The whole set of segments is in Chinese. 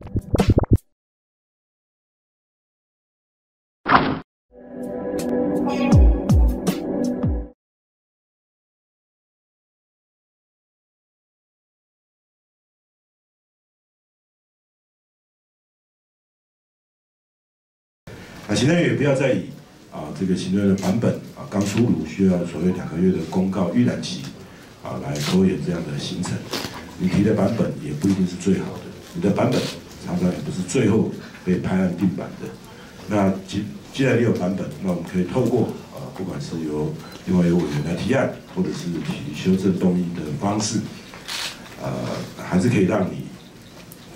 那行政院也不要再以啊这个行政院的版本啊刚出炉需要所谓两个月的公告预览期啊来拖延这样的行程。你提的版本也不一定是最好的，你的版本常常也不是最后被拍案定版的。那既既然你有版本，那我们可以透过啊不管是由另外有委员来提案，或者是提修正动议的方式，呃还是可以让你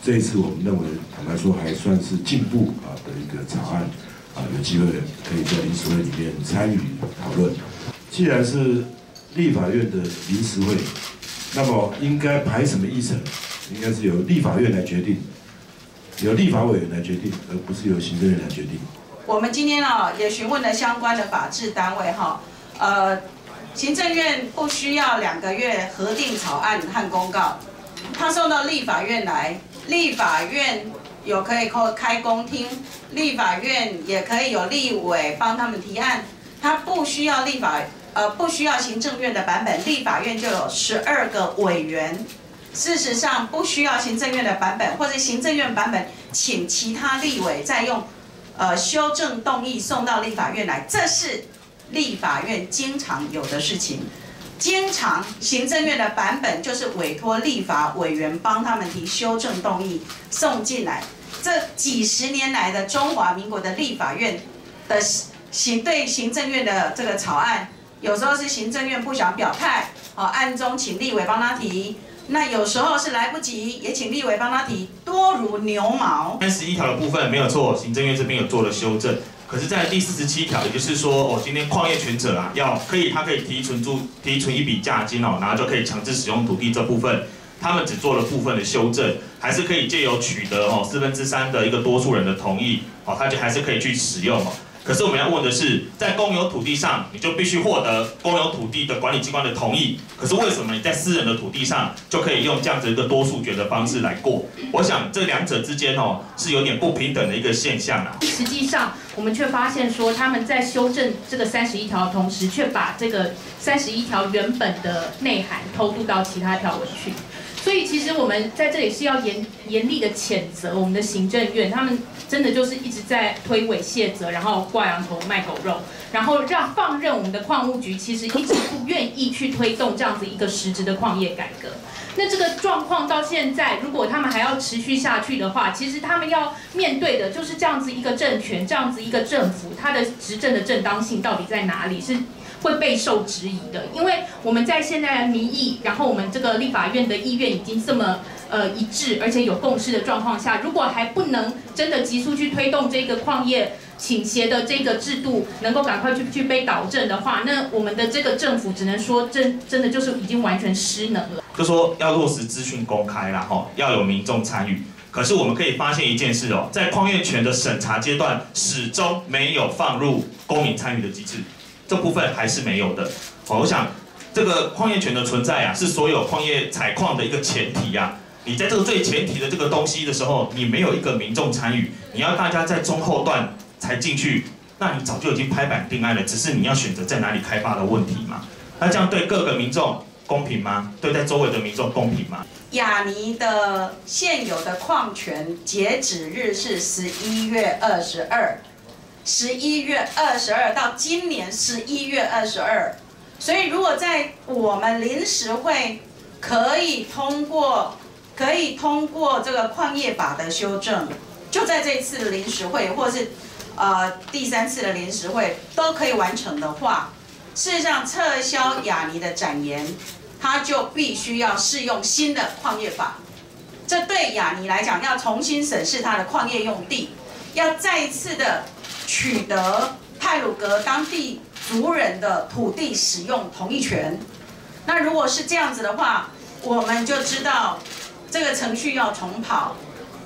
这一次我们认为坦白说还算是进步啊的一个草案。啊，有机会可以在临时会里面参与讨论。既然是立法院的临时会，那么应该排什么议程？应该是由立法院来决定，由立法委员来决定，而不是由行政院来决定。我们今天啊也询问了相关的法制单位哈，呃，行政院不需要两个月核定草案和公告，他送到立法院来，立法院。有可以开开公听，立法院也可以有立委帮他们提案，他不需要立法，呃，不需要行政院的版本，立法院就有十二个委员。事实上不需要行政院的版本，或者行政院版本，请其他立委再用，呃，修正动议送到立法院来，这是立法院经常有的事情。经常行政院的版本就是委托立法委员帮他们提修正动议送进来。这几十年来的中华民国的立法院的行对行政院的这个草案，有时候是行政院不想表态，哦，暗中请立委帮他提。那有时候是来不及，也请立委帮他提，多如牛毛。三十一条的部分没有错，行政院这边有做了修正。可是，在第四十七条，也就是说，哦，今天矿业权者啊，要可以，他可以提存住提存一笔价金哦，然后就可以强制使用土地这部分，他们只做了部分的修正，还是可以借由取得哦四分之三的一个多数人的同意，哦，他就还是可以去使用哦。可是我们要问的是，在公有土地上，你就必须获得公有土地的管理机关的同意。可是为什么你在私人的土地上就可以用这样子一个多数决的方式来过？我想这两者之间哦是有点不平等的一个现象啊。实际上，我们却发现说他们在修正这个三十一条的同时，却把这个三十一条原本的内涵偷渡到其他条文去。所以其实我们在这里是要严严厉的谴责我们的行政院，他们真的就是一直在推诿卸责，然后挂羊头卖狗肉，然后让放任我们的矿务局其实一直不愿意去推动这样子一个实质的矿业改革。那这个状况到现在，如果他们还要持续下去的话，其实他们要面对的就是这样子一个政权，这样子一个政府，它的执政的正当性到底在哪里？是。会备受质疑的，因为我们在现在民意，然后我们这个立法院的意愿已经这么呃一致，而且有共识的状况下，如果还不能真的急速去推动这个矿业倾斜的这个制度，能够赶快去去被导正的话，那我们的这个政府只能说真真的就是已经完全失能了。就说要落实资讯公开啦，哈，要有民众参与。可是我们可以发现一件事哦，在矿业权的审查阶段，始终没有放入公民参与的机制。这部分还是没有的，我想这个矿业权的存在啊，是所有矿业采矿的一个前提呀。你在这个最前提的这个东西的时候，你没有一个民众参与，你要大家在中后段才进去，那你早就已经拍板定案了，只是你要选择在哪里开发的问题嘛。那这样对各个民众公平吗？对在周围的民众公平吗？雅尼的现有的矿权截止日是十一月二十二。十一月二十二到今年十一月二十二，所以如果在我们临时会可以通过，可以通过这个矿业法的修正，就在这一次的临时会，或是呃第三次的临时会都可以完成的话，事实上撤销雅尼的展言，它就必须要适用新的矿业法，这对雅尼来讲要重新审视它的矿业用地，要再一次的。取得泰鲁格当地族人的土地使用同意权。那如果是这样子的话，我们就知道这个程序要重跑。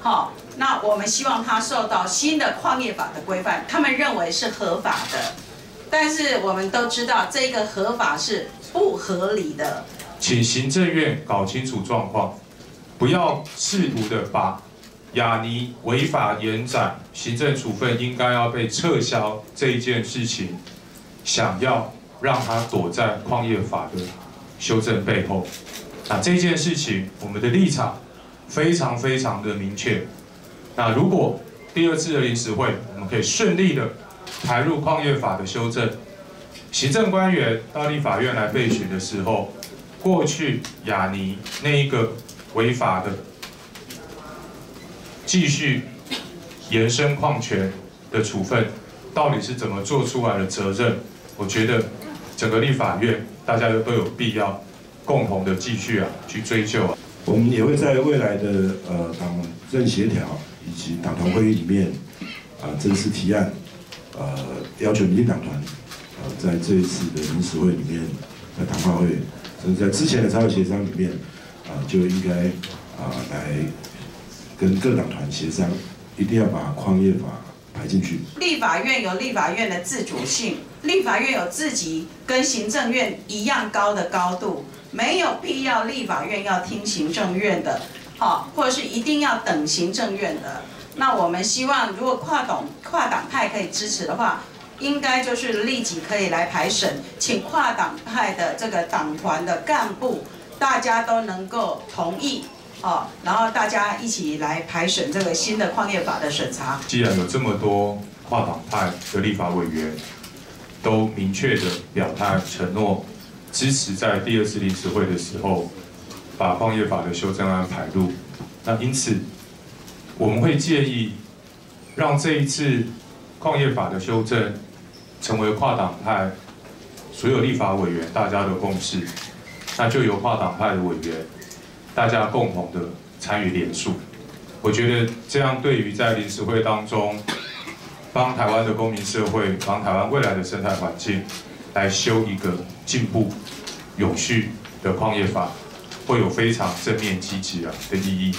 好，那我们希望它受到新的矿业法的规范，他们认为是合法的。但是我们都知道这个合法是不合理的。请行政院搞清楚状况，不要试图的把雅尼违法延展行政处分应该要被撤销这一件事情，想要让他躲在矿业法的修正背后。那这件事情，我们的立场非常非常的明确。那如果第二次的临时会，我们可以顺利的排入矿业法的修正，行政官员到立法院来备询的时候，过去雅尼那一个违法的。继续延伸矿权的处分，到底是怎么做出来的责任？我觉得整个立法院大家都有必要共同的继续啊去追究啊。我们也会在未来的呃党政协调以及党团会议里面啊正式提案，呃要求民进党团呃在这一次的临时会里面的谈话会，甚至在之前的参会协商里面啊就应该啊来。跟各党团协商，一定要把矿业法排进去。立法院有立法院的自主性，立法院有自己跟行政院一样高的高度，没有必要立法院要听行政院的，好，或者是一定要等行政院的。那我们希望，如果跨党跨党派可以支持的话，应该就是立即可以来排审，请跨党派的这个党团的干部，大家都能够同意。哦，然后大家一起来排审这个新的矿业法的审查。既然有这么多跨党派的立法委员都明确的表态承诺支持在第二次临时会的时候把矿业法的修正案排入，那因此我们会建议让这一次矿业法的修正成为跨党派所有立法委员大家的共识，那就由跨党派的委员。大家共同的参与联署，我觉得这样对于在临时会当中帮台湾的公民社会、帮台湾未来的生态环境来修一个进步、永续的矿业法，会有非常正面积极啊的意义。